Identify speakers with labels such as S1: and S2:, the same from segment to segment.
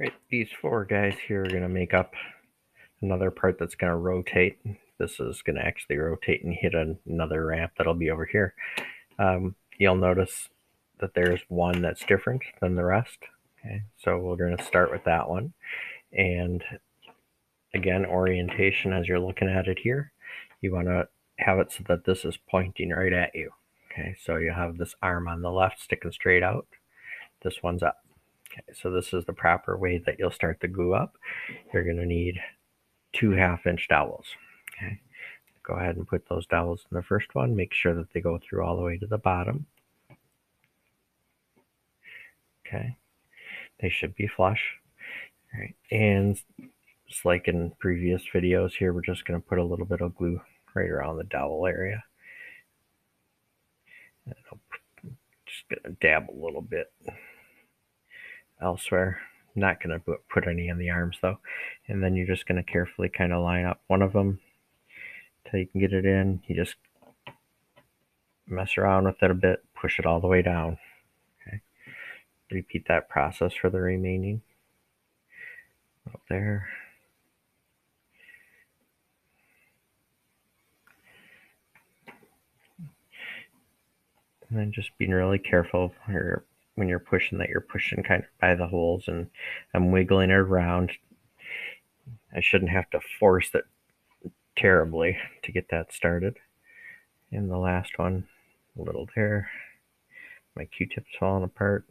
S1: Right, these four guys here are going to make up another part that's going to rotate. This is going to actually rotate and hit another ramp that'll be over here. Um, you'll notice that there's one that's different than the rest. Okay, so we're going to start with that one. And again, orientation as you're looking at it here, you want to have it so that this is pointing right at you. Okay, so you have this arm on the left sticking straight out. This one's up. Okay, so this is the proper way that you'll start the glue up. You're going to need two half inch dowels. Okay, go ahead and put those dowels in the first one. Make sure that they go through all the way to the bottom. Okay, they should be flush. All right, and just like in previous videos here, we're just going to put a little bit of glue right around the dowel area. And I'm just going to dab a little bit elsewhere. Not going to put any in the arms though. And then you're just going to carefully kind of line up one of them until you can get it in. You just mess around with it a bit, push it all the way down. Okay. Repeat that process for the remaining. Up there. And then just being really careful here when you're pushing that you're pushing kind of by the holes and I'm wiggling it around. I shouldn't have to force it terribly to get that started. And the last one, a little there. My Q-tip's falling apart.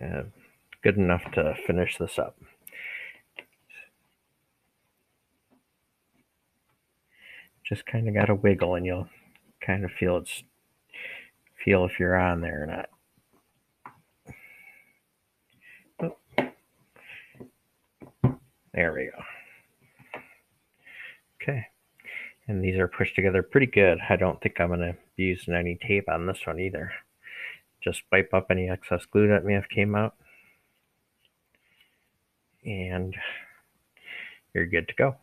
S1: Uh, good enough to finish this up. Just kind of got to wiggle and you'll kind of feel it's feel if you're on there or not. Oh. There we go. Okay. And these are pushed together pretty good. I don't think I'm going to be using any tape on this one either. Just wipe up any excess glue that may have came out. And you're good to go.